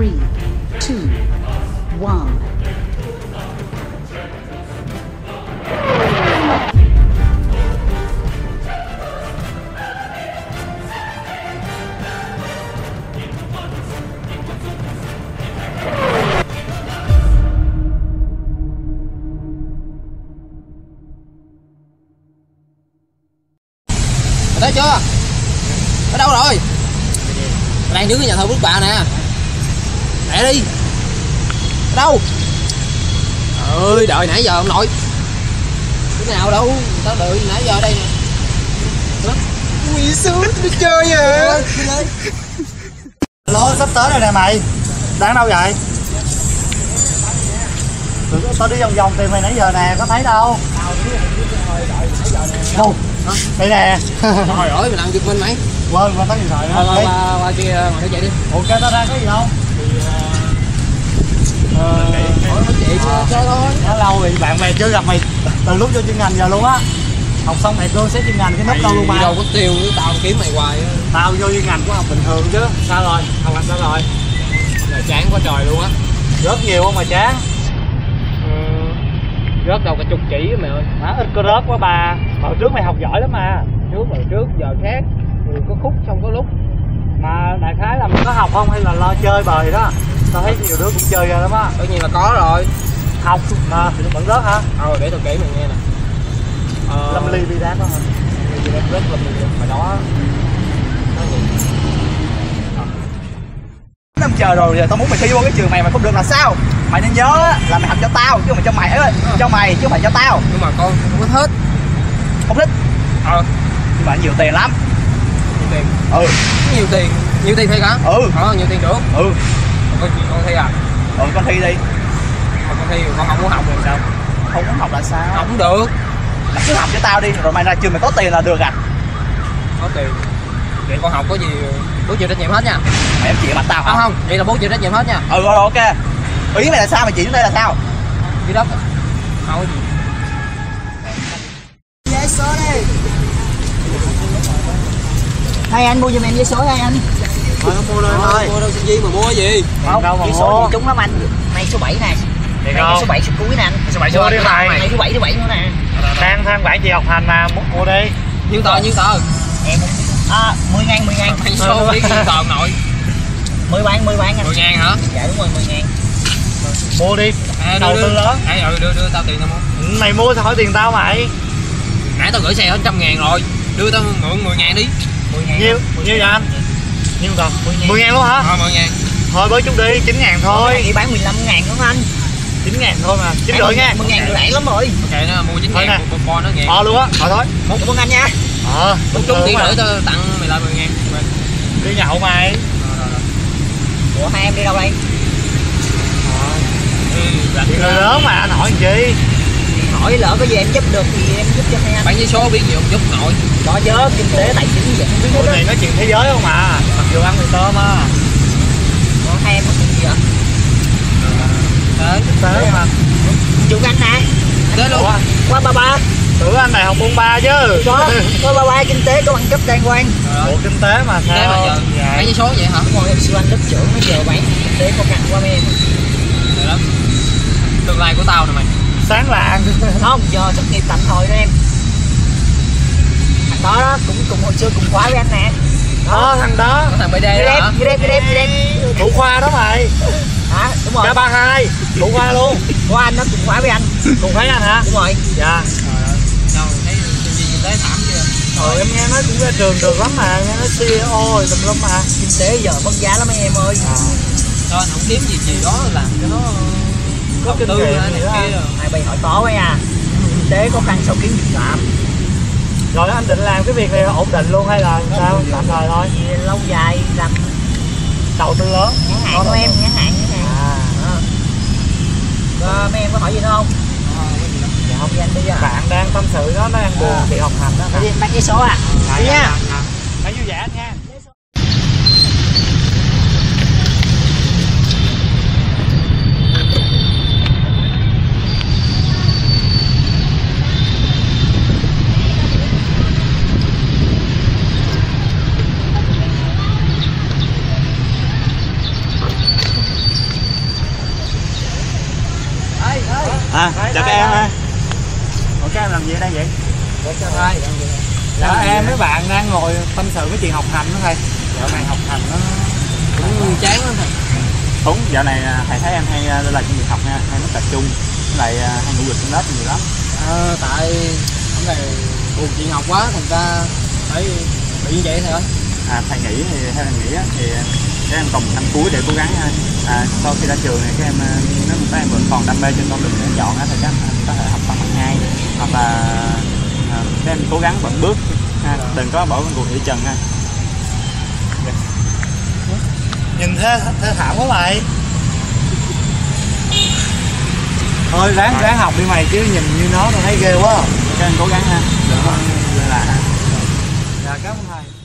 three, two, one. thấy chưa? Ở đâu rồi? Đang đứng ở nhà thờ bước bà nè lẹ đi. Ở đâu ơi đợi nãy giờ ông nội. Cái nào đâu? Người ta đợi nãy giờ đây nè. Mày xuống đi chơi à Lố sắp tới rồi nè mày. Đang đâu vậy? Tao đi vòng vòng tìm mày nãy giờ nè, có thấy đâu? Đâu? Đây nè. Trời ơi mày làm giật mình mày. Quên, quên tắt điện thoại qua qua kia ngồi nói chuyện đi. Cái tao đang có gì không Ờ, hỏi nói chuyện chơi chơi thôi đã lâu rồi bạn bè chưa gặp mày từ lúc vô chuyên ngành giờ luôn á Học xong mày cương xếp chuyên ngành cái nút đâu luôn mày mà đâu có tiêu nữa tao kiếm mày hoài á. Tao vô chuyên ngành của học bình thường chứ Sao rồi, học anh sao rồi là chán quá trời luôn á Rất nhiều không mà chán rớt đâu cả chục chỉ mày ơi Hả, ít có rớt quá ba Hồi trước mày học giỏi lắm mà trước rồi trước giờ khác rồi có khúc xong có lúc Mà đại khái là mày có học không hay là lo chơi bời đó Tao thấy nhiều đứa cũng chơi ra lắm á. Tất nhiên là có rồi. Học mà vẫn rớt hả? Thôi để tao kể mày nghe nè. Ờ, Lâm ly bi đá đó hả Lâm ly rất lâm ly mà đó nói gì năm chờ rồi giờ tao muốn mày thi vô cái trường mày mà không được là sao? Mày nên nhớ là mày học cho tao chứ không phải cho mày ấy cho mày chứ không phải cho tao. Nhưng mà con không có thích. Không thích? Ờ. Nhưng mà nhiều tiền lắm. Nhiều tiền. Ừ. Nhiều tiền. Nhiều tiền thiệt hả? Ừ. Ờ nhiều tiền được. Ừ con con thi à? Ừ con thi đi. Mà con thi con không muốn học rồi sao? Không muốn học là sao? Cũng được. Mày cứ học cho tao đi rồi mày ra trường mày có tiền là được à? Có tiền. Vậy con học có gì bố chịu trách nhiệm hết nha. Mày em chịu mặt tao không không vậy là bố chịu trách nhiệm hết nha. Ừ rồi ok. Ý mày là sao mày chỉ đến đây là sao? Dưới đất không có gì. Vé số đi. Hai anh mua giùm em vé số hai anh Thôi không mua đâu em ơi? mua đâu xin gì mà mua cái gì? Không đâu mà vé số mua. gì trúng lắm anh này số 7 nè. Thiệt này không? số 7 số cuối nè anh. Số 7 Mua đi mày. này số 7 số 7 nữa nè. Đang than bản chị học hành mà mua, mua đi. Nhiêu tờ nhiêu tờ? Em à, 10 ngàn 10 ngàn. Mày số biết nhiêu tờ nội. 10 bán 10 bán anh. 10 ngàn hả? Dạ đúng rồi 10 ngàn. Mua đi. À, Đầu tư lớn. à, ừ, đưa, đưa tao tiền tao mua. Ừ, Mày mua sao hỏi tiền tao mày. Nãy tao gửi xe hết trăm ngàn rồi. Đưa tao mượn 10 ngàn đi. 10 ngàn. Nhiêu, nhiêu vậy anh Nhiêu tao 10 ngàn. 10 ngàn luôn hả? Thôi 10 ngàn. Thôi bớt chút đi 9 ngàn thôi. thì bán 15 ngàn đúng không anh? 9 ngàn thôi mà 9 rưỡi nha. 10 ngàn thì rẻ lắm rồi. Ok nó mua 9 Thôi ngàn nè. bo, nó ngàn. Ờ luôn á. Thôi thôi. Cảm ơn anh nha. Ờ lúc trúng tiền rưỡi tao tặng mày lại 10 ngàn. Đi nhậu mày Rồi, rồi, rồi. ủa hai em đi đâu đây? Ừ, người ra. lớn mà anh hỏi làm hỏi lỡ có gì em giúp được thì em giúp cho hai anh bán giấy số biết gì không? Giúp nội. Có chứ kinh tế tài chính gì không biết hết này nói chuyện thế giới không à? Mặc dù ăn mì tôm á. Ủa, hai em có chuyện gì vậy thế Thực tế mà. Chú anh nè thế luôn. Qua ba ba. Tưởng anh này học môn ba chứ. Có có ba ba kinh tế có bằng cấp đàng hoàng. Bộ kinh tế mà sao mà giờ Dạ. giấy số vậy hả? Rồi. Em siêu anh lớp trưởng nó giờ bán kinh tế khó khăn quá mấy em. Được lắm. Tương lai của tao nè mày Sáng lạng không giờ tốt nghiệp tạm thời đó em. Thằng đó, đó cũng cùng hồi xưa cùng khóa với anh nè. Đó. Thằng đó. Thằng BD đó. Đi đem đi đem đi đem Thủ khoa đó mày. Hả? Đúng rồi. Cả ba hai. Thủ khoa luôn. Của anh nó cùng khóa với anh. Cùng thấy anh hả? Đúng rồi. Dạ. Đâu thấy sinh viên kinh tế thảm chưa? Ờ em nghe nói cũng ra trường được lắm mà. Nghe nói CEO rồi tùm lum mà. Kinh tế giờ mất giá lắm em ơi. À. anh không kiếm gì gì đó làm cho nó Có kinh tư này kia. Hai bay hỏi có quá nha. Kinh tế khó khăn sao kiếm việc làm. Rồi anh định làm cái việc này ổn định luôn hay là sao? tạm thời thôi. thì lâu dài làm Đầu tư lớn. Ngắn hạn của em ngắn hạn ngắn hạn. À. Ờ. Rồi, mấy em có hỏi gì nữa không? Dạ không anh đi à bạn đang tâm sự đó nó đang buồn À. bị học hành đó. Đi bán vé số à. Đi nha. Hãy vui vẻ anh nha em làm gì ở đây cho thầy dạ. em với bạn đang ngồi tâm sự cái chuyện học hành đó thầy dạo này học hành nó cũng chán lắm thầy. Đúng dạo này à, thầy thấy em hay à, lơ là trong việc học nha. Hay mất tập trung. Với lại à, hay ngủ gật trong lớp nhiều lắm. Ờ, tại hôm nay buồn chuyện học quá thành ra phải bị như vậy thầy ơi. À, thầy nghĩ thì theo thầy nghĩ á, thì các em còn một năm cuối để cố gắng ha. à, sau khi ra trường này các em à, nếu mà các em vẫn còn đam mê trên con đường để chọn á, thì các em có thể học bằng bằng hai hoặc là à, các em cố gắng vẫn bước ha. đừng có bỏ công cuộc giữa chừng ha. Nhìn thế thế thảm quá mày. Thôi ráng ráng học đi mày chứ nhìn như nó tao thấy ghê quá. Các em cố gắng ha. Ha dạ cảm ơn thầy